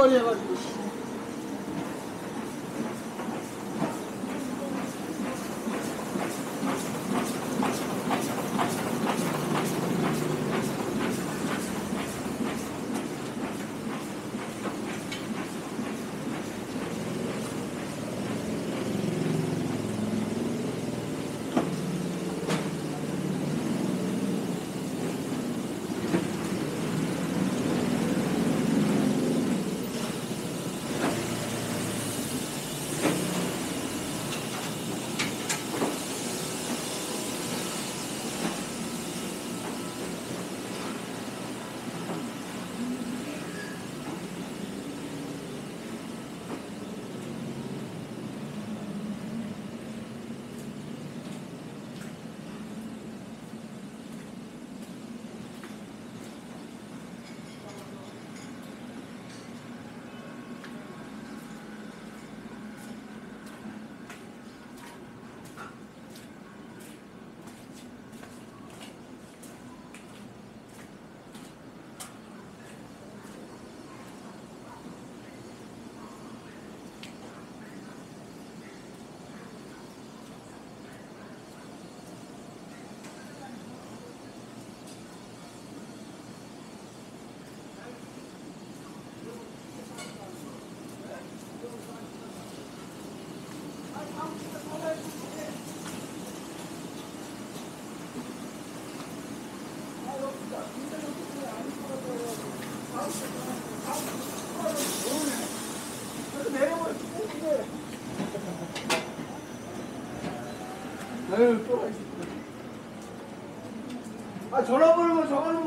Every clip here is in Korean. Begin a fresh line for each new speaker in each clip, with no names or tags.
María, 아유, 또라이. 아, 전화번호만 정하는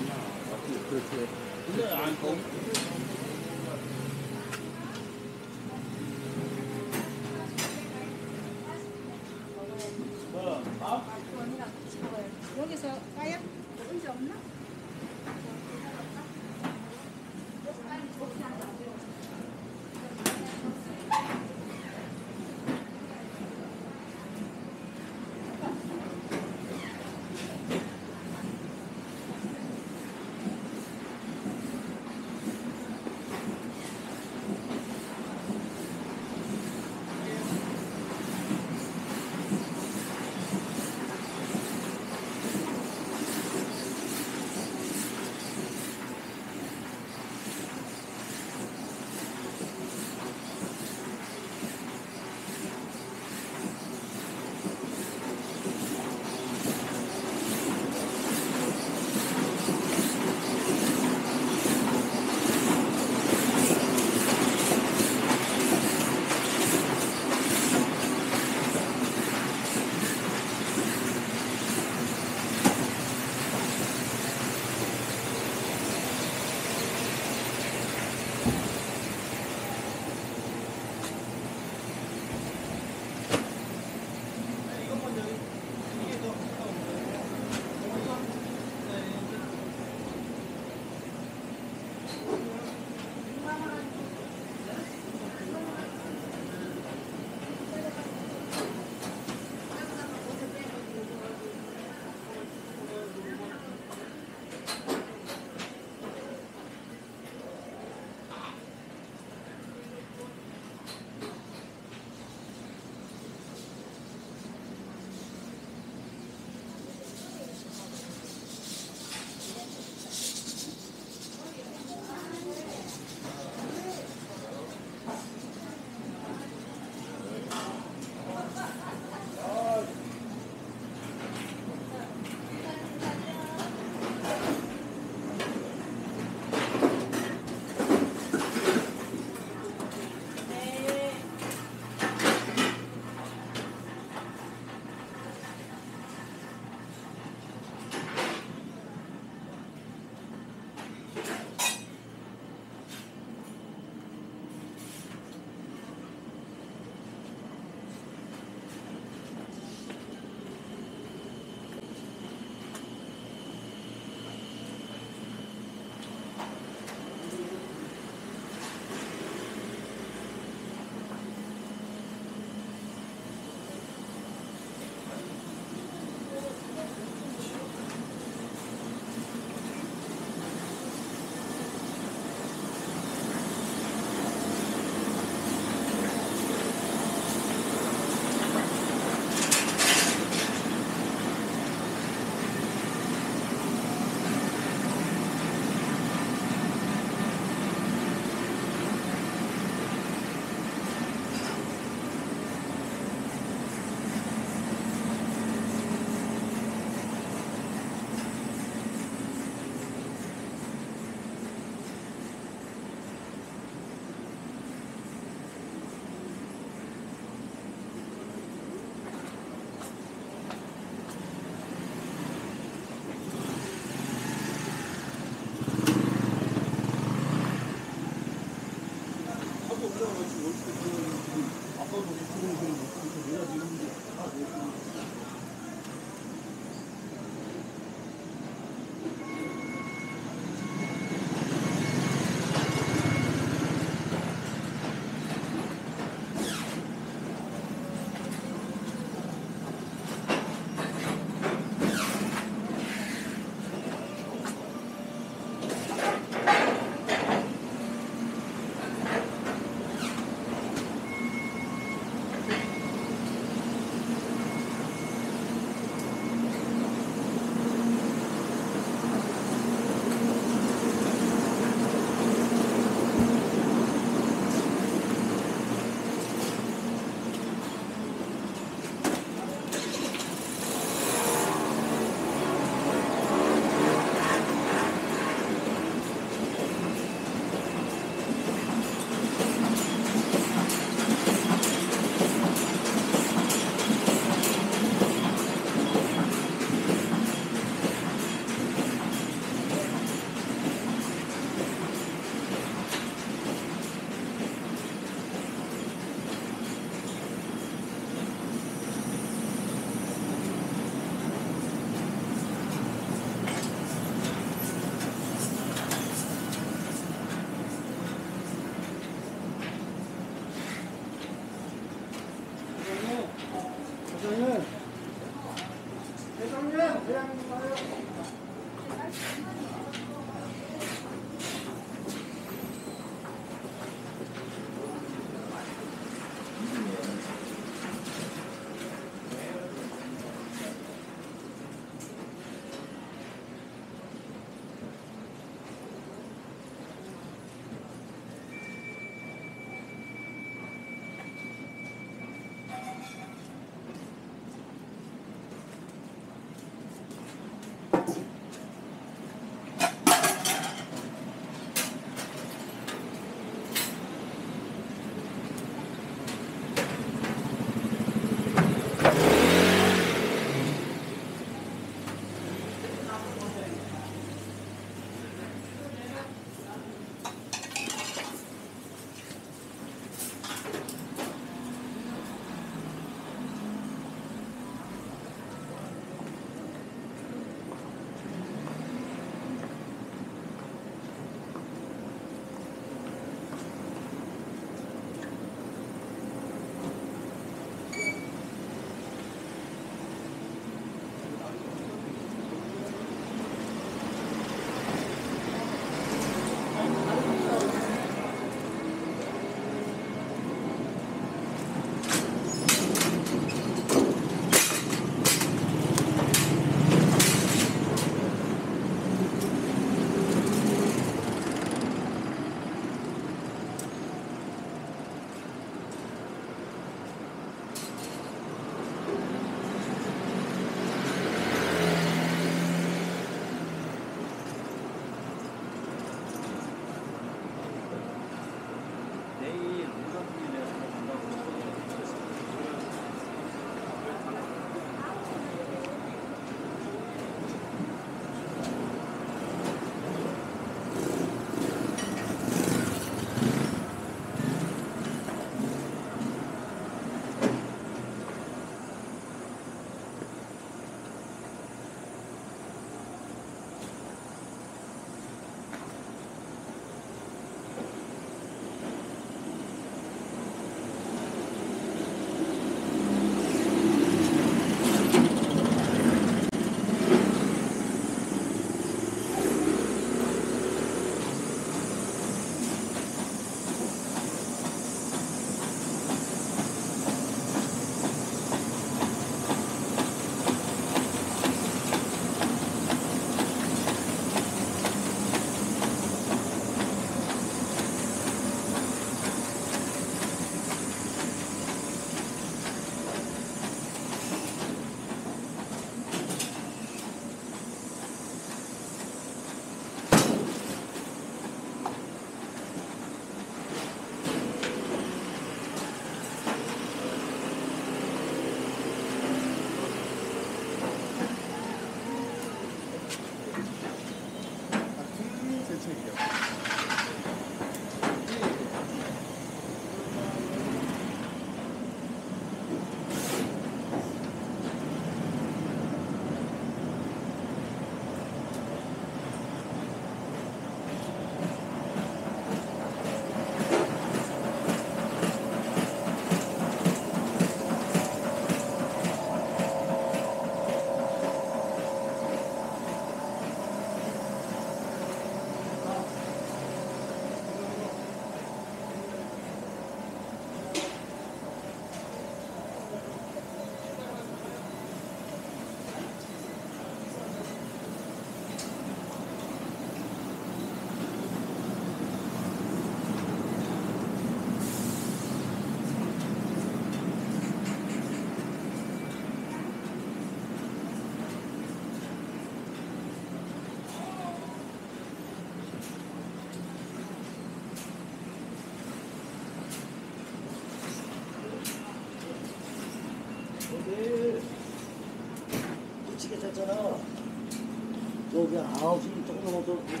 Thank you.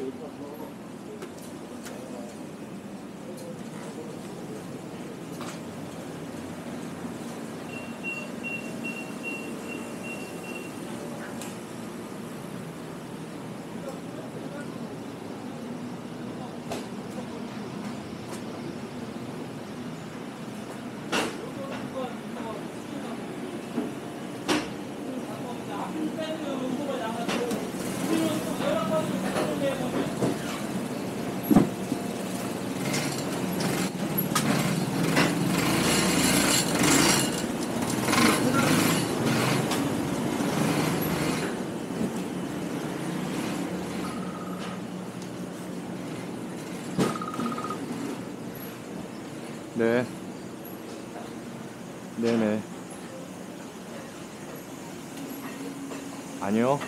네. 네네. 아니요.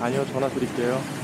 아니요, 전화 드릴게요.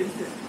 네, 이제.